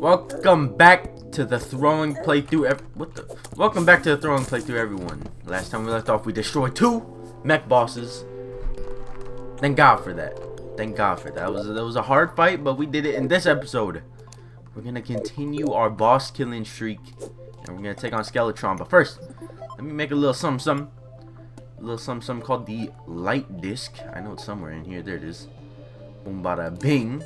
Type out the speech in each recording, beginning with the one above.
Welcome back to the throwing playthrough. What the? Welcome back to the throwing playthrough, everyone. Last time we left off, we destroyed two mech bosses. Thank God for that. Thank God for that. That was that was a hard fight, but we did it in this episode. We're gonna continue our boss killing streak, and we're gonna take on Skeletron. But first, let me make a little something, something, a little something, something called the light disc. I know it's somewhere in here. There it is. Boom, bada, bing.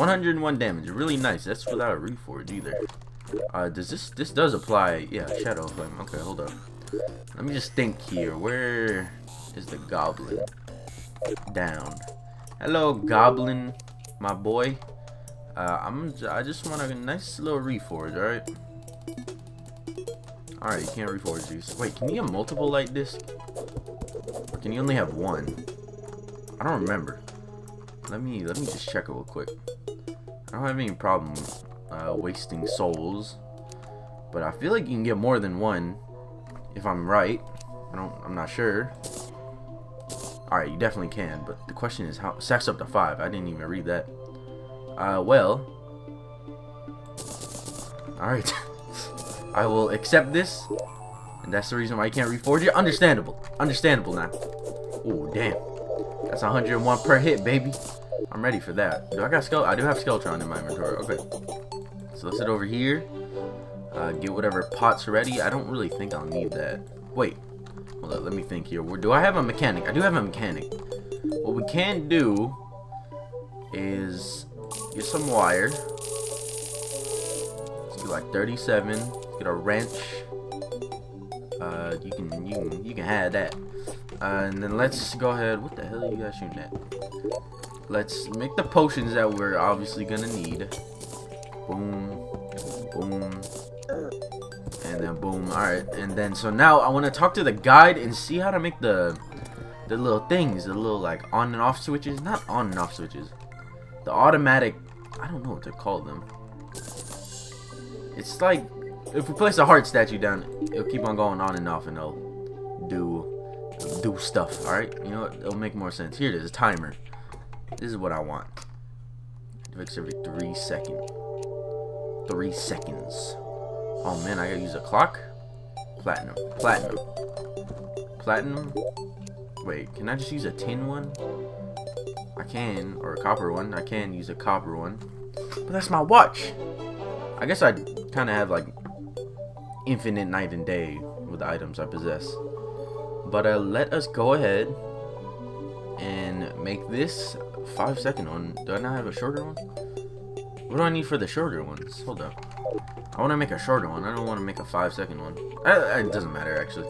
101 damage, really nice. That's without a reforge either. Uh, does this this does apply? Yeah, shadow flame. Okay, hold up. Let me just think here. Where is the goblin? Down. Hello, goblin, my boy. Uh, I'm. I just want a nice little reforge. All right. All right, you can't reforge these. Wait, can you have multiple like this? Or can you only have one? I don't remember. Let me let me just check it real quick. I don't have any problem uh, wasting souls, but I feel like you can get more than one if I'm right. I don't. I'm not sure. All right, you definitely can, but the question is how stacks up to five. I didn't even read that. Uh, well. All right. I will accept this, and that's the reason why I can't reforge it. Understandable. Understandable now. Oh damn. That's 101 per hit, baby. I'm ready for that. Do I got Skele? I do have Skeletron in my inventory. Okay. So let's head over here. Uh, get whatever pots ready. I don't really think I'll need that. Wait. Hold on, let me think here. Where, do I have a mechanic? I do have a mechanic. What we can do is get some wire. Let's do like 37. Get a wrench. Uh, you can you can you can have that. Uh, and then let's go ahead. What the hell are you guys shooting at? Let's make the potions that we're obviously gonna need. Boom, boom, and then boom. All right, and then so now I want to talk to the guide and see how to make the the little things, the little like on and off switches. Not on and off switches. The automatic. I don't know what to call them. It's like if we place a heart statue down, it'll keep on going on and off, and it'll do do stuff. All right, you know what? It'll make more sense. Here it is, a timer. This is what I want. Fix every three seconds. Three seconds. Oh man, I gotta use a clock? Platinum. Platinum. Platinum? Wait, can I just use a tin one? I can, or a copper one. I can use a copper one. But that's my watch! I guess I kind of have like infinite night and day with the items I possess. But uh, let us go ahead and make this five second one. Do I not have a shorter one? What do I need for the shorter ones? Hold up. I want to make a shorter one. I don't want to make a five second one. Uh, it doesn't matter actually.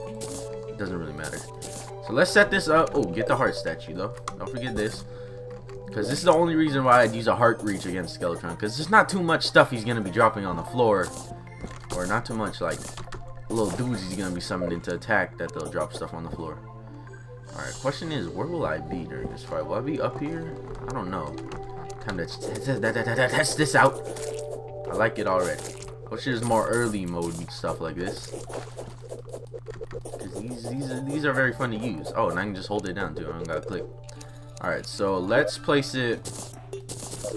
It doesn't really matter. So let's set this up. Oh, get the heart statue though. Don't forget this. Because this is the only reason why I'd use a heart reach against Skeletron. Because there's not too much stuff he's going to be dropping on the floor. Or not too much like little dudes he's going to be summoning to attack that they'll drop stuff on the floor. Alright, question is, where will I be during this fight? Will I be up here? I don't know. Time to test this out. I like it already. Wish there's more early mode stuff like this. Cause these these are, these are very fun to use. Oh, and I can just hold it down too. I don't gotta click. Alright, so let's place it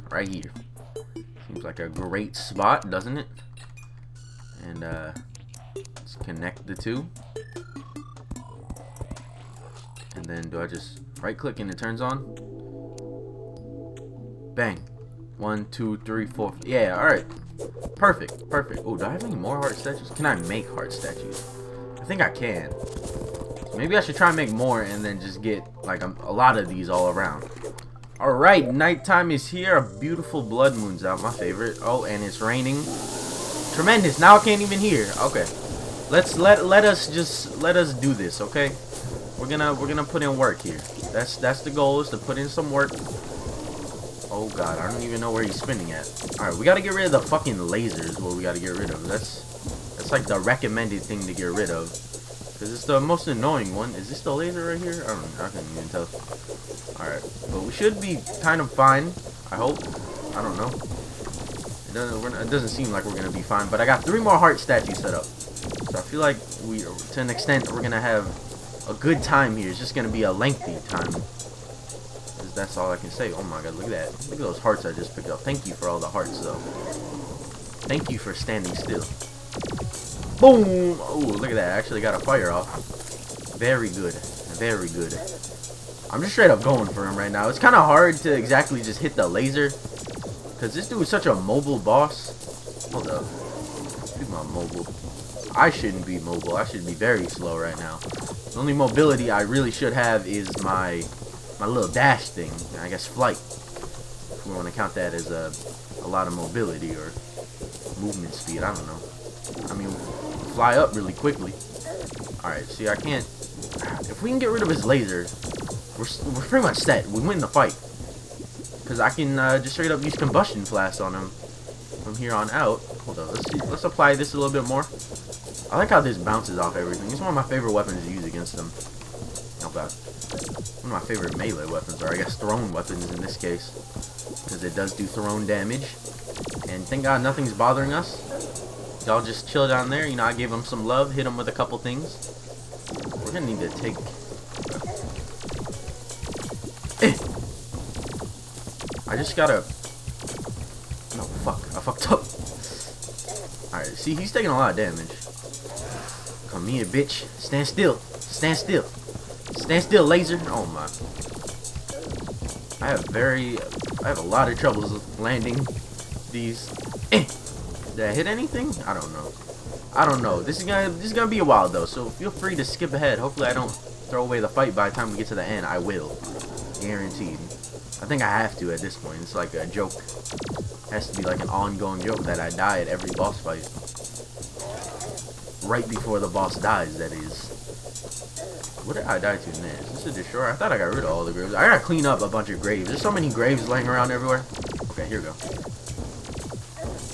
right here. Seems like a great spot, doesn't it? And uh, let's connect the two. And then do I just right click and it turns on? Bang. One, two, three, four. Yeah, alright. Perfect. Perfect. Oh, do I have any more heart statues? Can I make heart statues? I think I can. Maybe I should try and make more and then just get like a, a lot of these all around. Alright, nighttime is here. A beautiful blood moon's out, my favorite. Oh, and it's raining. Tremendous. Now I can't even hear. Okay. Let's let let us just let us do this, okay? We're gonna we're gonna put in work here. That's that's the goal is to put in some work. Oh god, I don't even know where he's spinning at. Alright, we gotta get rid of the fucking lasers what we gotta get rid of. That's that's like the recommended thing to get rid of. Cause it's the most annoying one. Is this the laser right here? I don't know. I can't even tell. Alright. But we should be kind of fine. I hope. I don't know. It doesn't, it doesn't seem like we're gonna be fine. But I got three more heart statues set up. So I feel like we, to an extent, we're gonna have a good time here. It's just gonna be a lengthy time. That's all I can say. Oh my god, look at that. Look at those hearts I just picked up. Thank you for all the hearts, though. Thank you for standing still. Boom! Oh, look at that. I actually got a fire off. Very good. Very good. I'm just straight up going for him right now. It's kind of hard to exactly just hit the laser. Because this dude is such a mobile boss. Hold up. My mobile. I shouldn't be mobile. I should be very slow right now. The only mobility I really should have is my my little dash thing. I guess flight. If we want to count that as a, a lot of mobility or movement speed. I don't know. I mean, fly up really quickly. Alright, see, I can't... If we can get rid of his laser, we're, we're pretty much set. We win the fight. Because I can uh, just straight up use combustion flask on him from here on out. Hold on, let's see. Let's apply this a little bit more. I like how this bounces off everything. It's one of my favorite weapons to use against them. Oh god. One of my favorite melee weapons, or I guess thrown weapons in this case. Because it does do thrown damage. And thank god nothing's bothering us. Y'all just chill down there. You know, I gave them some love, hit them with a couple things. We're gonna need to take... Eh. I just gotta... No, fuck. I fucked up. See, he's taking a lot of damage. Come here, bitch. Stand still. Stand still. Stand still, laser. Oh, my. I have very... I have a lot of troubles landing these. Eh. Did I hit anything? I don't know. I don't know. This is gonna this is gonna be a while though, so feel free to skip ahead. Hopefully I don't throw away the fight by the time we get to the end. I will. Guaranteed. I think I have to at this point. It's like a joke. It has to be like an ongoing joke that I die at every boss fight. Right before the boss dies, that is. What did I die to next? Is this a destroyer? I thought I got rid of all the graves. I gotta clean up a bunch of graves. There's so many graves laying around everywhere. Okay, here we go.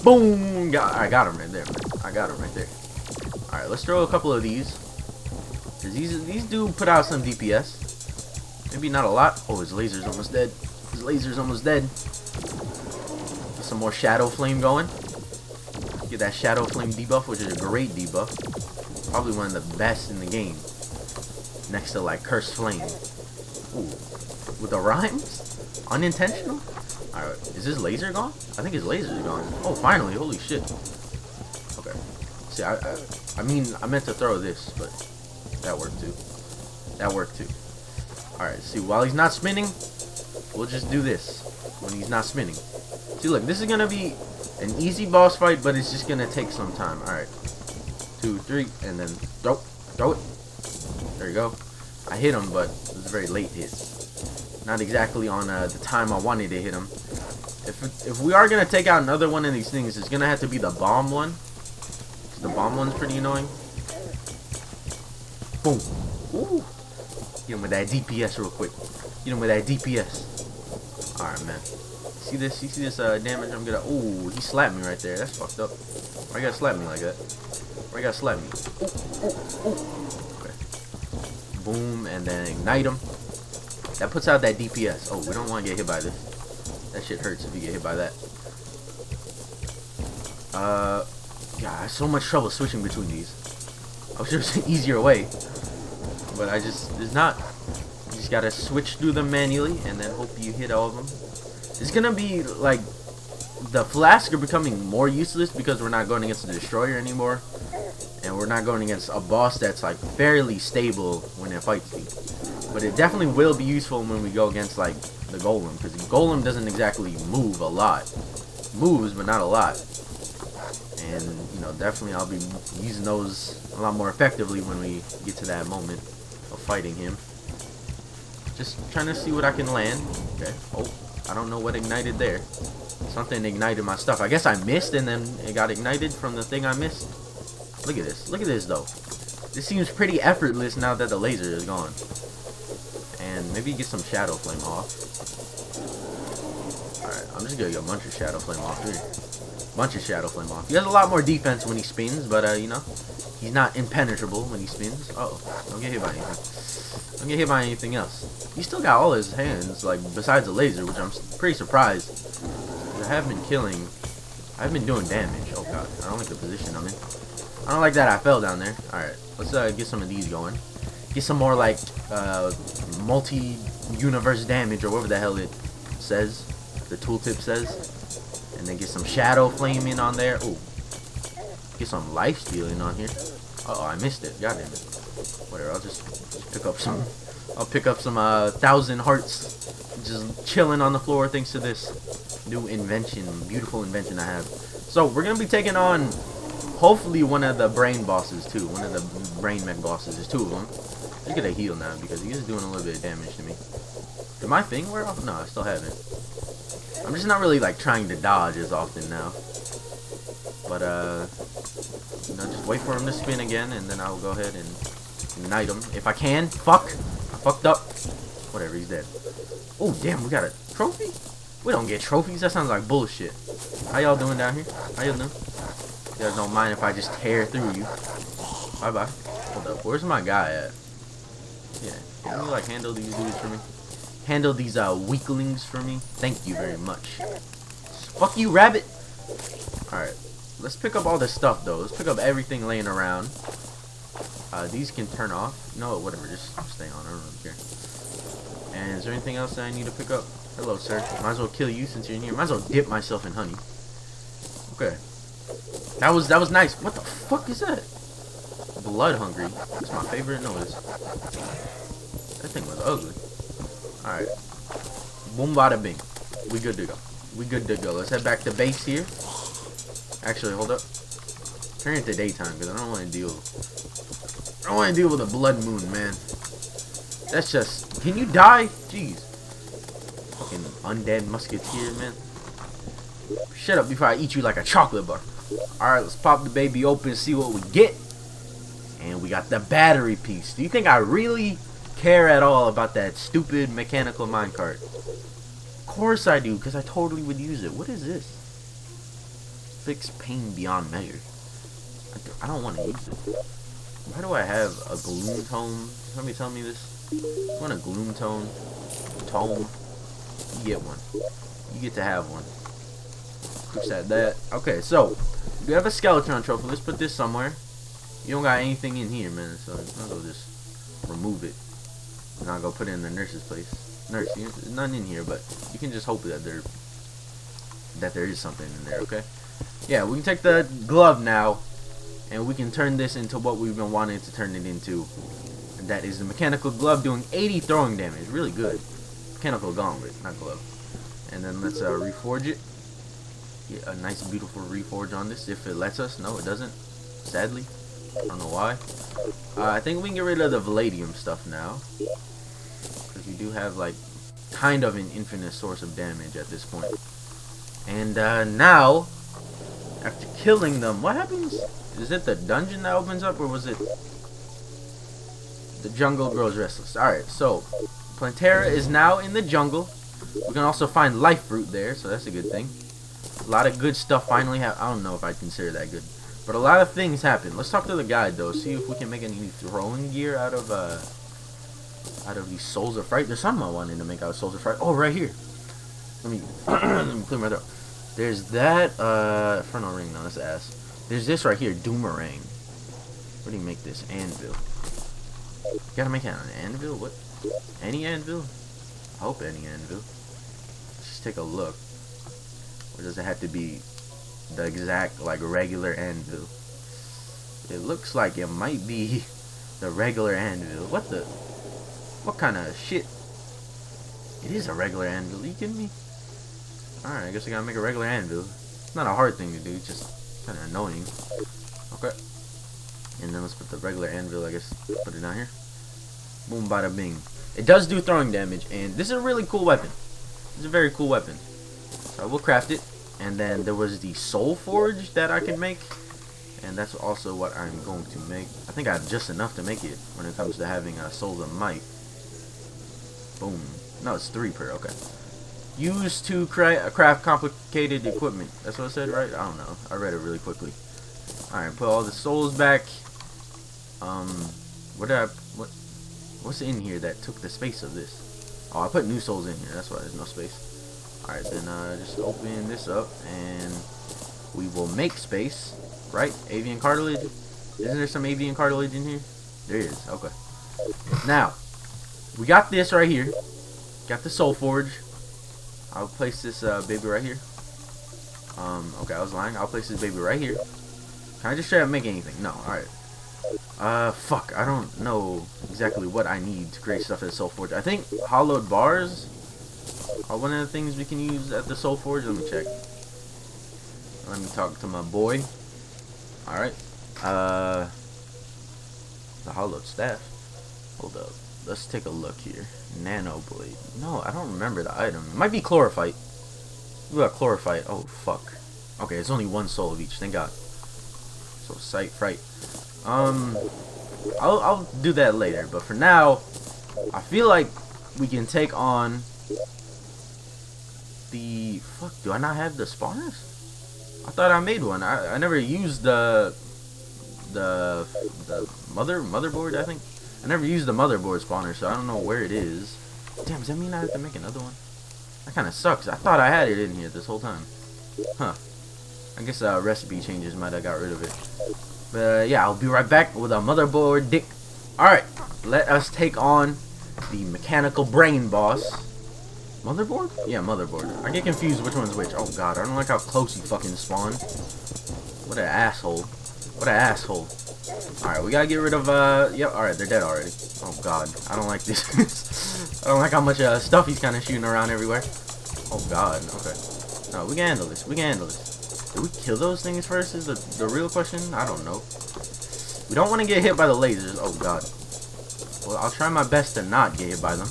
Boom! Got, I got him right there. I got him right there. Alright, let's throw a couple of these. Cause these these do put out some DPS. Maybe not a lot. Oh, his laser's almost dead. His laser's almost dead. Some more Shadow Flame going. Get that Shadow Flame debuff, which is a great debuff. Probably one of the best in the game. Next to like Curse Flame. Ooh. With the rhymes? Unintentional? Alright, is his laser gone? I think his laser is gone. Oh, finally. Holy shit. Okay. See, I, I, I mean, I meant to throw this, but that worked too. That worked too. Alright, see, while he's not spinning, we'll just do this when he's not spinning. See, look, this is going to be an easy boss fight, but it's just going to take some time. Alright. Two, three, and then throw, throw it. There you go. I hit him, but it was a very late hit. Not exactly on uh, the time I wanted to hit him. If, if we are going to take out another one of these things, it's going to have to be the bomb one. The bomb one's pretty annoying. Boom. Ooh. Get him with that DPS real quick. Get him with that DPS. Alright, man. See this? You see this uh, damage I'm gonna... Ooh, he slapped me right there. That's fucked up. Why you gotta slap me like that? Why you gotta slap me? Ooh, ooh, ooh. Okay. Boom, and then ignite him. That puts out that DPS. Oh, we don't want to get hit by this. That shit hurts if you get hit by that. Uh, yeah, so much trouble switching between these. I wish there was an easier way. But I just, there's not. You just gotta switch through them manually and then hope you hit all of them. It's gonna be like, the flask are becoming more useless because we're not going against the destroyer anymore. And we're not going against a boss that's like fairly stable when it fights you. But it definitely will be useful when we go against like the golem because the golem doesn't exactly move a lot. Moves, but not a lot. And you know, definitely I'll be using those a lot more effectively when we get to that moment of fighting him. Just trying to see what I can land. Okay. Oh, I don't know what ignited there. Something ignited my stuff. I guess I missed and then it got ignited from the thing I missed. Look at this. Look at this though. This seems pretty effortless now that the laser is gone. And maybe get some Shadow Flame off. Alright, I'm just gonna get a bunch of Shadow Flame off here. Bunch of Shadow Flame off. He has a lot more defense when he spins, but uh, you know, he's not impenetrable when he spins. Uh oh, don't get hit by anything. Don't get hit by anything else. He still got all his hands, like, besides the laser, which I'm pretty surprised. I have been killing, I've been doing damage. Oh god, I don't like the position I'm in. I don't like that I fell down there. Alright, let's uh, get some of these going. get some more like uh, multi-universe damage or whatever the hell it says. The tooltip says. And then get some shadow flaming on there. Ooh. Get some life stealing on here. Uh oh, I missed it. God damn it. Whatever, I'll just, pick up some I'll pick up some uh, thousand hearts just chilling on the floor thanks to this new invention, beautiful invention I have. So we're gonna be taking on hopefully one of the brain bosses too. One of the brain mech bosses. There's two of them. He's gonna heal now because he's doing a little bit of damage to me. Did my thing wear off? No, I still haven't. I'm just not really like trying to dodge as often now. But uh, know, just wait for him to spin again, and then I'll go ahead and ignite him if I can. Fuck, I fucked up. Whatever, he's dead. Oh damn, we got a trophy. We don't get trophies. That sounds like bullshit. How y'all doing down here? How y'all doing? You guys don't mind if I just tear through you. Bye bye. Hold up. Where's my guy at? Yeah. Can you like handle these dudes for me? Handle these uh weaklings for me? Thank you very much. Fuck you, rabbit. Alright. Let's pick up all this stuff though. Let's pick up everything laying around. Uh, these can turn off. No, whatever. Just stay on. I don't really care. And is there anything else that I need to pick up? Hello, sir. Might as well kill you since you're in here. Might as well dip myself in honey. Okay. That was that was nice. What the fuck is that? Blood hungry. That's my favorite noise. That thing was ugly. Alright. Boom bada bing. We good to go. We good to go. Let's head back to base here. Actually, hold up. Turn it to daytime because I don't want to deal. I don't want to deal with a blood moon, man. That's just. Can you die? Jeez. Fucking undead musketeer, man. Shut up before I eat you like a chocolate bar. Alright, let's pop the baby open and see what we get. And we got the battery piece. Do you think I really care at all about that stupid mechanical minecart? Of course I do, because I totally would use it. What is this? Fix pain beyond measure. I don't want to use it. Why do I have a gloom tone? Somebody tell me this. You want a gloom tone? Tone? You get one. You get to have one. Said that? Okay, so we have a Skeletron trophy. Let's put this somewhere. You don't got anything in here, man. So I'll go just remove it. And I'll go put it in the nurse's place. Nurse, you, none in here, but you can just hope that there that there is something in there. Okay. Yeah, we can take the glove now, and we can turn this into what we've been wanting to turn it into. And that is the mechanical glove doing 80 throwing damage. Really good. Mechanical gauntlet, not glove. And then let's uh, reforge it. Get a nice, beautiful reforge on this if it lets us. No, it doesn't. Sadly. I don't know why. Uh, I think we can get rid of the Palladium stuff now. Because we do have, like, kind of an infinite source of damage at this point. And uh, now, after killing them, what happens? Is it the dungeon that opens up, or was it the jungle grows restless? Alright, so, Plantera is now in the jungle. We can also find life fruit there, so that's a good thing. A lot of good stuff finally. I don't know if I'd consider that good. But a lot of things happen. Let's talk to the guide though. See if we can make any throwing gear out of uh out of these souls of fright. There's something I wanted to make out of souls of fright. Oh, right here. Let me let me clear my throat. There's that uh frontal ring. No, that's ass. There's this right here, Doomerang. What do you make this? Anvil. You gotta make an anvil? What? Any anvil? I hope any anvil. Let's just take a look. Or does it have to be the exact, like, regular anvil? It looks like it might be the regular anvil. What the? What kind of shit? It is a regular anvil. Are you kidding me? Alright, I guess I gotta make a regular anvil. It's not a hard thing to do, just kind of annoying. Okay. And then let's put the regular anvil, I guess, put it down here. Boom, bada bing. It does do throwing damage, and this is a really cool weapon. It's a very cool weapon. So I will craft it. And then there was the Soul Forge that I can make. And that's also what I'm going to make. I think I have just enough to make it when it comes to having uh, Souls of Might. Boom. No, it's three per. Okay. Used to cra craft complicated equipment. That's what I said, right? I don't know. I read it really quickly. Alright, put all the souls back. Um, what did I... What, what's in here that took the space of this? Oh, I put new souls in here. That's why there's no space. Alright, then uh, just open this up and we will make space, right? Avian cartilage. Isn't there some avian cartilage in here? There is, okay. Now, we got this right here. Got the Soul Forge. I'll place this uh, baby right here. Um, okay, I was lying. I'll place this baby right here. Can I just try to make anything? No, alright. Uh, fuck. I don't know exactly what I need to create stuff at the Soul Forge. I think hallowed bars are one of the things we can use at the Soul Forge. Let me check. Let me talk to my boy. Alright. Uh, the hallowed staff. Hold up. Let's take a look here. Nano blade. No, I don't remember the item. It might be chlorophyte. We got chlorophyte. Oh, fuck. Okay, it's only one soul of each. Thank God. So, sight, fright. Um, I'll, I'll do that later. But for now, I feel like we can take on the... Fuck, do I not have the spawners? I thought I made one. I, I never used the... The... The mother... Motherboard, I think? I never used the motherboard spawner, so I don't know where it is. Damn, does that mean I have to make another one? That kind of sucks. I thought I had it in here this whole time. Huh. I guess uh, recipe changes might have got rid of it. But uh, yeah, I'll be right back with a motherboard dick. Alright, let us take on the mechanical brain boss. Motherboard? Yeah, motherboard. I get confused which one's which. Oh god, I don't like how close he fucking spawned. What an asshole. What an asshole. Alright, we gotta get rid of, uh, yep, alright, they're dead already. Oh god, I don't like this. I don't like how much, uh, stuff he's kind of shooting around everywhere. Oh god, okay. No, we can handle this, we can handle this. Do we kill those things first is the, the real question? I don't know. We don't want to get hit by the lasers. Oh god. Well, I'll try my best to not get hit by them.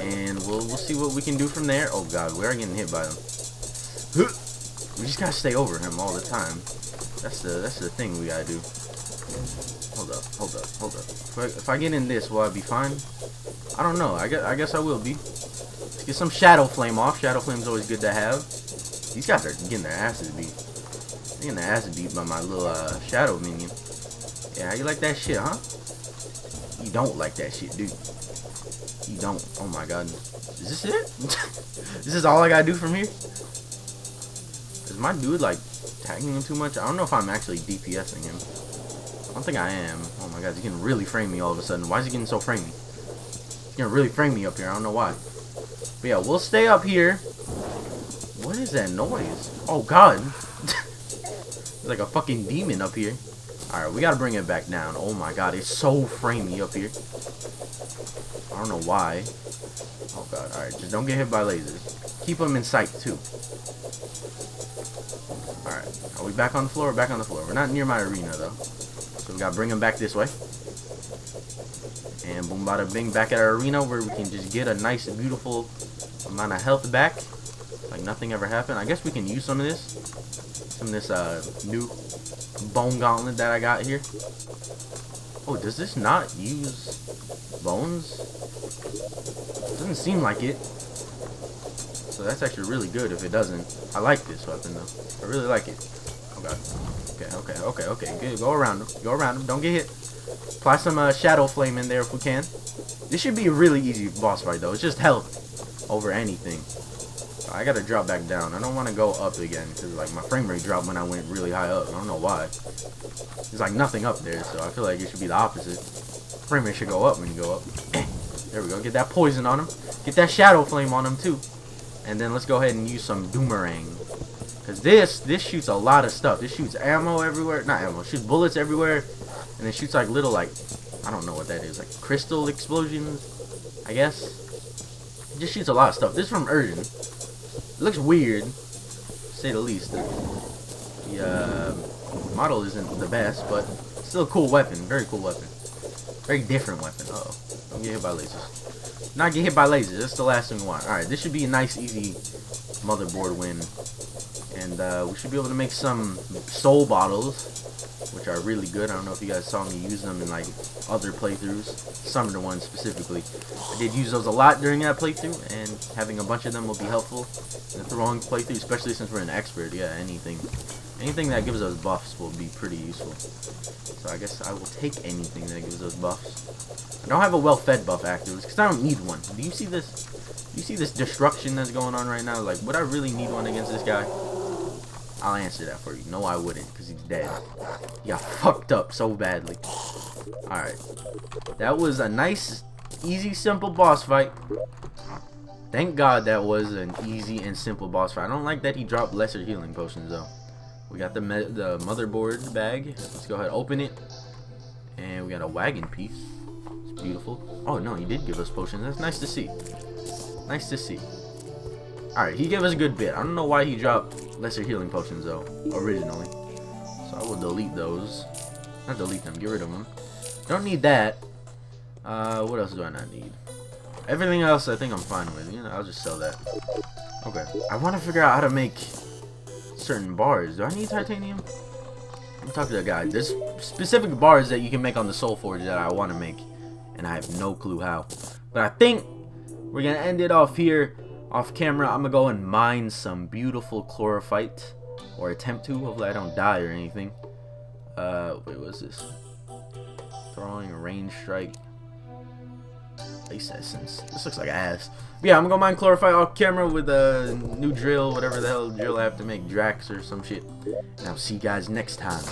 And we'll, we'll see what we can do from there. Oh god, we are getting hit by them. We just gotta stay over him all the time. That's the that's the thing we gotta do. Hold up, hold up, hold up. If I, if I get in this, will I be fine? I don't know. I guess I guess I will be. Let's get some Shadow Flame off. Shadow Flame's always good to have. These guys are getting their asses beat. They're getting their asses beat by my little uh, Shadow minion. Yeah, you like that shit, huh? You don't like that shit, dude. You don't. Oh my god. Is this it? this is all I gotta do from here? Is my dude like tagging him too much? I don't know if I'm actually DPSing him. I don't think I am. Oh my god, he's getting really frame me all of a sudden. Why is he getting so framey? He's getting really frame me up here. I don't know why. But yeah, we'll stay up here. What is that noise? Oh god. There's like a fucking demon up here. Alright, we gotta bring it back down. Oh my god, it's so framey up here. I don't know why. Oh god, alright, just don't get hit by lasers. Keep them in sight too. Back on the floor? Back on the floor. We're not near my arena though. So we gotta bring them back this way. And boom bada bing back at our arena where we can just get a nice beautiful amount of health back. Like nothing ever happened. I guess we can use some of this. Some of this uh, new bone gauntlet that I got here. Oh, does this not use bones? Doesn't seem like it. So that's actually really good if it doesn't. I like this weapon though. I really like it. Okay, okay, okay, okay. Good. Go around him. Go around him. Don't get hit. Apply some uh, shadow flame in there if we can. This should be a really easy boss fight though. It's just health over anything. I gotta drop back down. I don't want to go up again because like my frame rate dropped when I went really high up. I don't know why. There's like nothing up there, so I feel like it should be the opposite. Frame rate should go up when you go up. there we go. Get that poison on him. Get that shadow flame on him too. And then let's go ahead and use some Doomerang. Because this, this shoots a lot of stuff. This shoots ammo everywhere. Not ammo. Shoots bullets everywhere. And it shoots like little like, I don't know what that is. Like crystal explosions, I guess. It just shoots a lot of stuff. This is from Urgent. It looks weird, say the least. The, the uh, model isn't the best, but still a cool weapon. Very cool weapon. Very different weapon. Uh oh Don't get hit by lasers. Not get hit by lasers. That's the last thing we want. Alright, this should be a nice, easy motherboard win. And uh, we should be able to make some soul bottles which are really good. I don't know if you guys saw me use them in like other playthroughs, Summoner ones specifically. I did use those a lot during that playthrough, and having a bunch of them will be helpful in the throwing playthrough, especially since we're an expert. Yeah, anything, anything that gives us buffs will be pretty useful. So I guess I will take anything that gives us buffs. I don't have a well-fed buff active because I don't need one. Do you see this? You see this destruction that's going on right now? Like, would I really need one against this guy? I'll answer that for you. No, I wouldn't, because he's dead. He got fucked up so badly. Alright. That was a nice, easy, simple boss fight. Thank God that was an easy and simple boss fight. I don't like that he dropped lesser healing potions, though. We got the the motherboard bag. Let's go ahead and open it. And we got a wagon piece. It's beautiful. Oh, no, he did give us potions. That's nice to see. Nice to see. Alright, he gave us a good bit. I don't know why he dropped lesser healing potions, though, originally. So I will delete those. Not delete them, get rid of them. Don't need that. Uh, what else do I not need? Everything else I think I'm fine with. You know, I'll just sell that. Okay. I want to figure out how to make certain bars. Do I need titanium? I'm talking to a guy. There's specific bars that you can make on the Soul Forge that I want to make. And I have no clue how. But I think we're going to end it off here. Off camera, I'm to go and mine some beautiful chlorophyte. Or attempt to. Hopefully I don't die or anything. Uh, wait, what's this? Throwing a range strike. Base essence. This looks like ass. But yeah, I'm gonna go mine chlorophyte off camera with a new drill, whatever the hell drill I have to make, Drax or some shit. And I'll see you guys next time.